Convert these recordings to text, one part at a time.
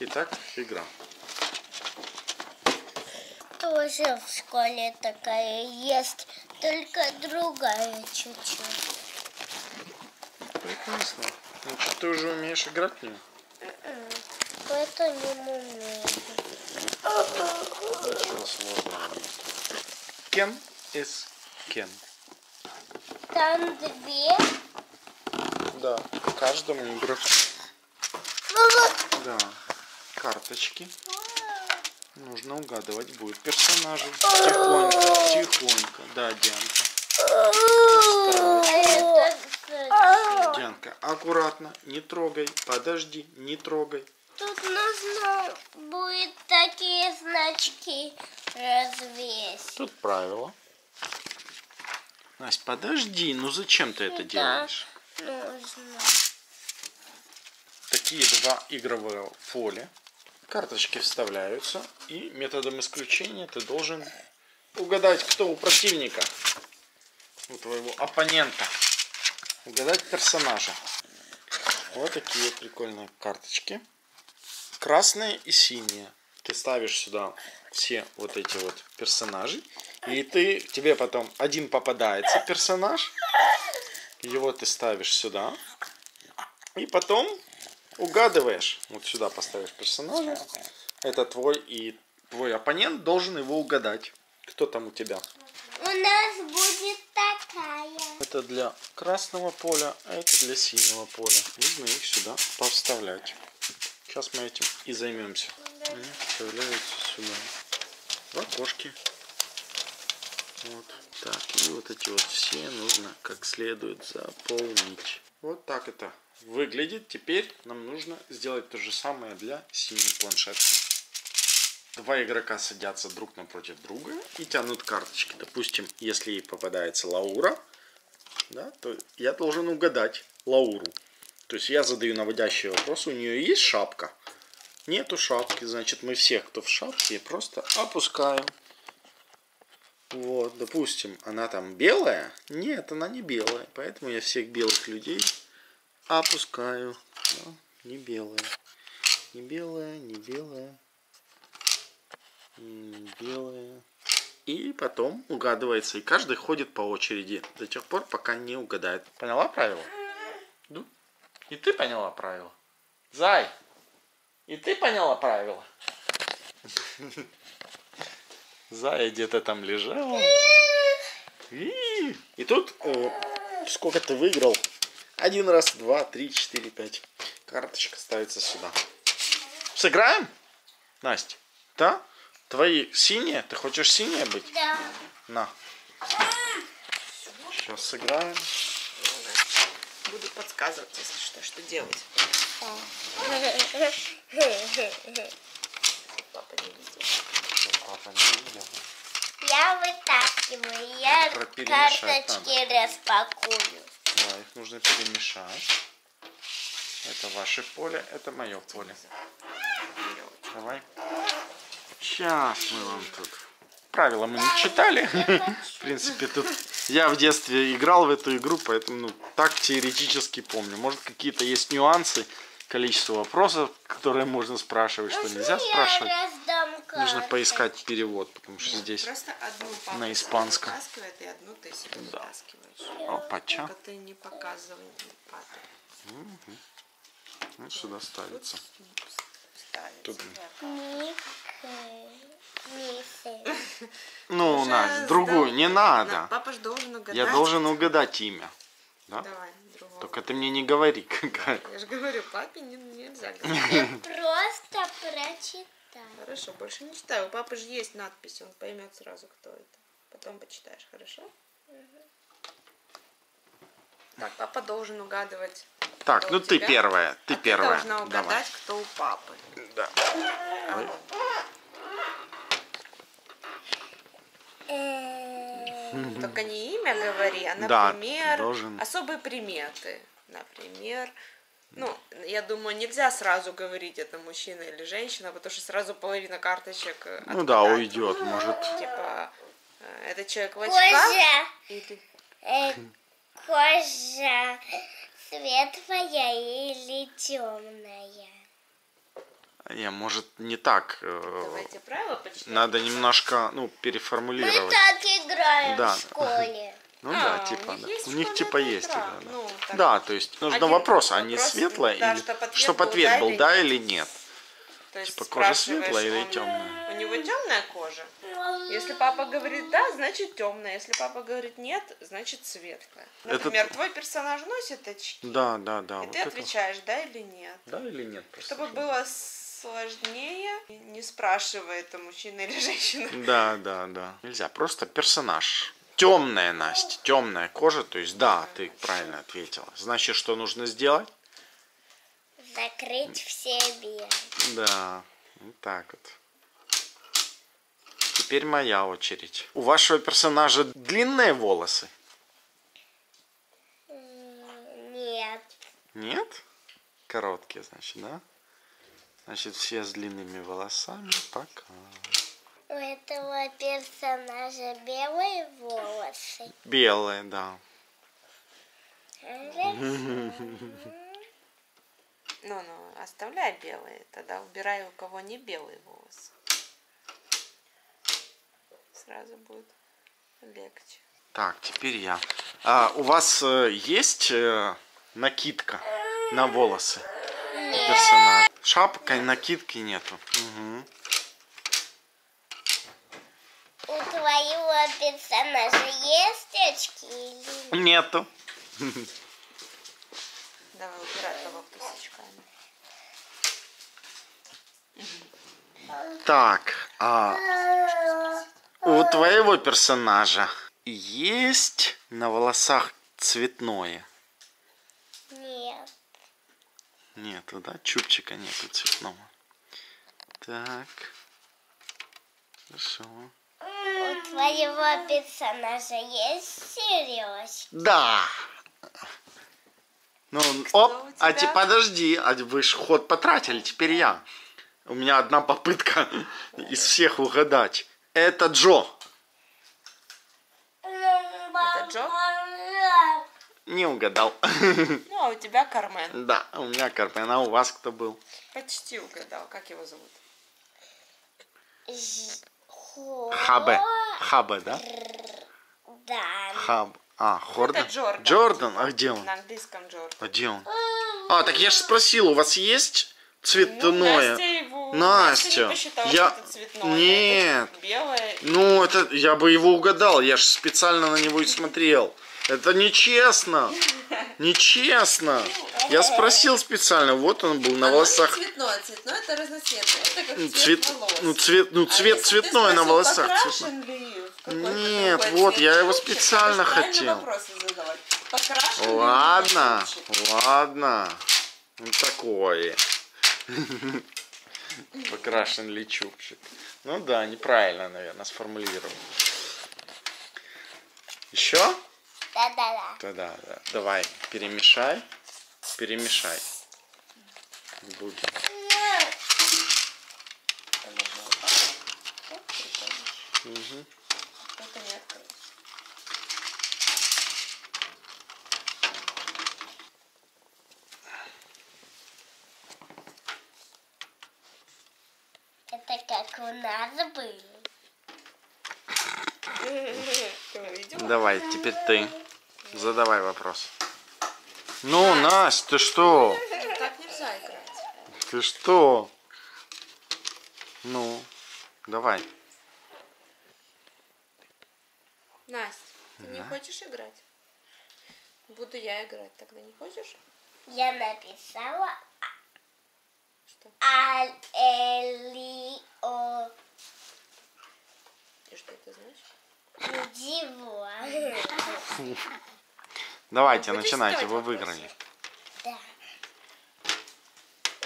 Итак, игра. Тоже в школе такая есть, только другая чуть-чуть. Прекрасно. Значит, ты уже умеешь играть в нее? Это не умею. Ничего сложного. Кен is Кен. Там две. Да, каждому игроку. Мама, Да. Карточки. Нужно угадывать будет персонажей. Тихонько, тихонько. Да, Дианка. Дианка, аккуратно, не трогай. Подожди, не трогай. Тут нужно будет такие значки развесить. Тут правило. Настя, подожди, ну зачем ты это Да. делаешь? Нужно. Такие два игровые поля. Карточки вставляются. И методом исключения ты должен угадать, кто у противника. У твоего оппонента. Угадать персонажа. Вот такие прикольные карточки. Красные и синие. Ты ставишь сюда все вот эти вот персонажи. И ты, тебе потом один попадается персонаж. Его ты ставишь сюда. И потом угадываешь. Вот сюда поставишь персонажа. Это твой и твой оппонент должен его угадать. Кто там у тебя? У нас будет такая. Это для красного поля, а это для синего поля. Нужно их сюда повставлять. Сейчас мы этим и займемся. Они вставляются сюда. В окошки. Вот. Так, и вот эти вот все нужно как следует заполнить. Вот так это выглядит. Теперь нам нужно сделать то же самое для синей планшетки. Два игрока садятся друг напротив друга и тянут карточки. Допустим, если ей попадается Лаура, да, то я должен угадать Лауру. То есть я задаю наводящий вопрос, у нее есть шапка? Нету шапки, значит мы всех, кто в шапке, просто опускаем. Вот, допустим, она там белая? Нет, она не белая, поэтому я всех белых людей опускаю. Да, не белая. Не белая, не белая. Не белая. И потом угадывается. И каждый ходит по очереди до тех пор, пока не угадает. Поняла правила? Да. И ты поняла правила? Зай, и ты поняла правила? Зая где-то там лежала. И тут э, сколько ты выиграл? Один раз, два, три, четыре, пять. Карточка ставится сюда. Сыграем? Настя? Да? Твои синие? Ты хочешь синие быть? Да. На. Сейчас сыграем. Буду подсказывать, если что, что делать. Папа не видел. Папа не видел. Я вытаскиваю, я карточки распакую. Да, их нужно перемешать. Это ваше поле, это мое поле. Давай. Сейчас мы вам тут. Правила мы не читали. В принципе, тут я в детстве играл в эту игру, поэтому ну, так теоретически помню. Может, какие-то есть нюансы, количество вопросов, которые можно спрашивать, что нельзя Я спрашивать. Раздам Нужно поискать перевод, потому что здесь Просто одну на испанском. вытаскивает, и одну ты себе Да. вытаскиваешь. опача. Только ты не показывай папе. Вот сюда ставится. Тут. Мисы. Ну, Уже Настя, другую не На, надо. Папа же должен угадать. Я должен угадать имя. Да? Давай, другого. Только ты мне не говори, какая. Я же говорю, папе не, нельзя говорить. Просто прочитай. Хорошо, больше не читаю. У папы же есть надпись, он поймет сразу, кто это. Потом почитаешь, хорошо? Так, папа должен угадывать. Так, ну ты тебя. первая. Ты А первая. Ты должна угадать, Давай. кто у папы. Да. Ой. Э, Только не имя говори, а, Да, например, должен. особые приметы. Например, ну, я думаю, нельзя сразу говорить, это мужчина или женщина, потому что сразу половина карточек э, Ну да, отпадает. уйдет, может. Типа, э, это человек в очках? Кожа, Или... э, кожа светлая или темная? Не, может, не так. э, Давайте правила почитаем. Надо немножко, ну, Мы переформулировать. так играем Да. в школе. Ну А, да, у типа, них да. есть У них типа есть игра, да. Ну, так. Да, то есть нужно вопрос, а не вопрос, светлое да, или... чтоб ответ Чтоб был ответ да был или да или нет. То есть Типа кожа светлая или темная? У него темная кожа. Если папа говорит да, значит темная. Если папа говорит нет, значит светлая. Например, твой персонаж носит очки, Да, да, да. и вот ты это- отвечаешь да или нет. Да или нет? просто. Чтобы было сложнее, не спрашивая, это мужчина или женщина. Да, да, да. Нельзя, просто персонаж. Темная, Настя, темная кожа, то есть да, ты правильно ответила. Значит, что нужно сделать? Закрыть все белые. Да, вот так вот. Теперь моя очередь. У вашего персонажа длинные волосы? Нет. Нет? Короткие, значит, да? Значит, все с длинными волосами пока. У этого персонажа белые волосы. Белые, да. Ну, ну, оставляй белые, тогда убирай у кого не белые волосы. Сразу будет легче. Так, теперь я. А, у вас э, есть э, накидка на волосы? Персонаж. Шапка и накидки нету. Мгм. У твоего персонажа есть очки или нет? Нету. Давай убирай коробку с очками. Так, а у твоего персонажа есть на волосах цветное? Нет. Нету, да? Чубчика нету цветного. Так. Хорошо. У твоего персонажа есть сережки? Да. Ну, у оп, а теперь подожди, а вы ж ход потратили, теперь я. У меня одна попытка из всех угадать. Это Джо. Это Джо? Не угадал. Ну, а у тебя Кармен. Да, у меня Кармен, а у вас кто был? Почти угадал. Как его зовут? Хабе. Хабе, да? Да. Хаб. А, Хордон. Это Джордан. Джордан? А где он? На английском Джордан. А где он? А, так я же спросил, у вас есть Ну, цветное? Настя его... Настя, не посчитала, я- что это цветное. Нет. Это белое. Ну, это я бы его угадал, я же специально на него и смотрел. Это нечестно. Нечестно. Я спросил специально, вот он был на волосах. цветное, цветное это разноцветное. Это как Ну, Цвет, ну, цвет, ну, цвет цветной на волосах. цветной. Нет, вот, я его специально хотел. Покрашен Ладно, ладно. Ну, такое. Покрашен ли чубчик. Ну да, неправильно, наверное, сформулировал. Еще? Да-да-да. Тогда, да. Давай, перемешай. Перемешай. Будем. Это как у нас увидела? Давай, теперь ты. Задавай вопрос. Ну, Настя, ты что? Так нельзя играть. Ты что? Ну, давай. Настя, ты не хочешь играть? Буду я играть, тогда не хочешь? Я написала Что? Аль-Элио. И что это значит? Ничего. Давайте, Будешь начинайте, вы выиграли. Да.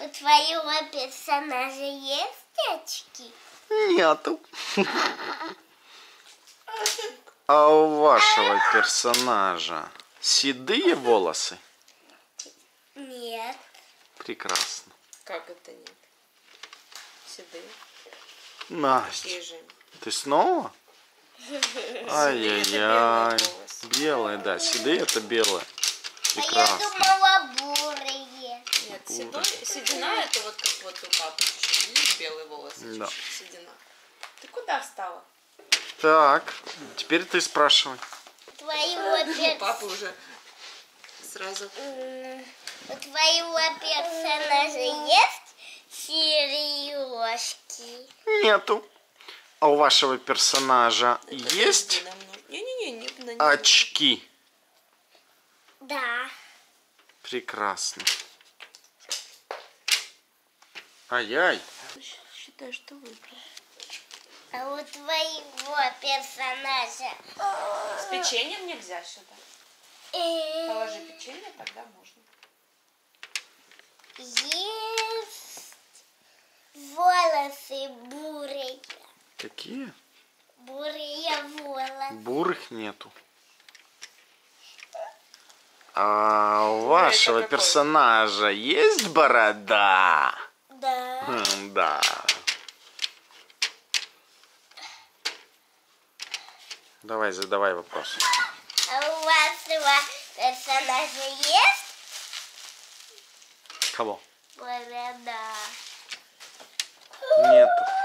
У твоего персонажа есть очки? Нету. А у вашего персонажа седые волосы? Нет. Прекрасно. Как это нет? Седые. Настя, ты снова? Ай-яй-яй. белые да, седые это белые. А я Прекрасно. думала бурые. Нет, седой, седина это вот как вот у папы чуть-чуть. Видишь, белые волосы, Да. чуть-чуть седина. Ты куда встала? Так, теперь ты спрашивай. Твоего У перс- папы уже сразу. У твоего персонажа есть сережки? Нету. А у вашего персонажа есть не, очки? Да. Прекрасно. Ай-яй. Считай, что выиграл. А у твоего персонажа С печеньем нельзя сюда. Положи печенье, тогда можно. есть волосы бурые. Какие? Бурые волосы. Бурых нету. А у вашего какой? персонажа есть борода? Да. М, Да. Давай, задавай вопрос. А у вашего персонажа есть Кого? борода? Нету.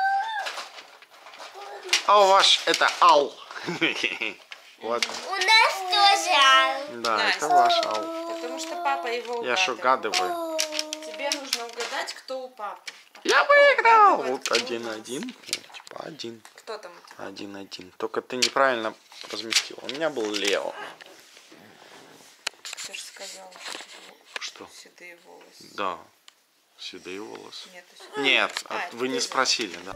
А у ваш это Ал. Вот. У нас тоже. ал. Да, Настя. это ваш Ал. Потому что папа его Я ж угадываю. Тебе нужно угадать, кто у папы. Я выиграл! Вот один-один. Типа один. Кто там у тебя? Один-один. Только ты неправильно разместил. У меня был Лео. Ты же сказал, Что? седые волосы. Да. Седые волосы. Нет, Нет, А, вы не спросили, да.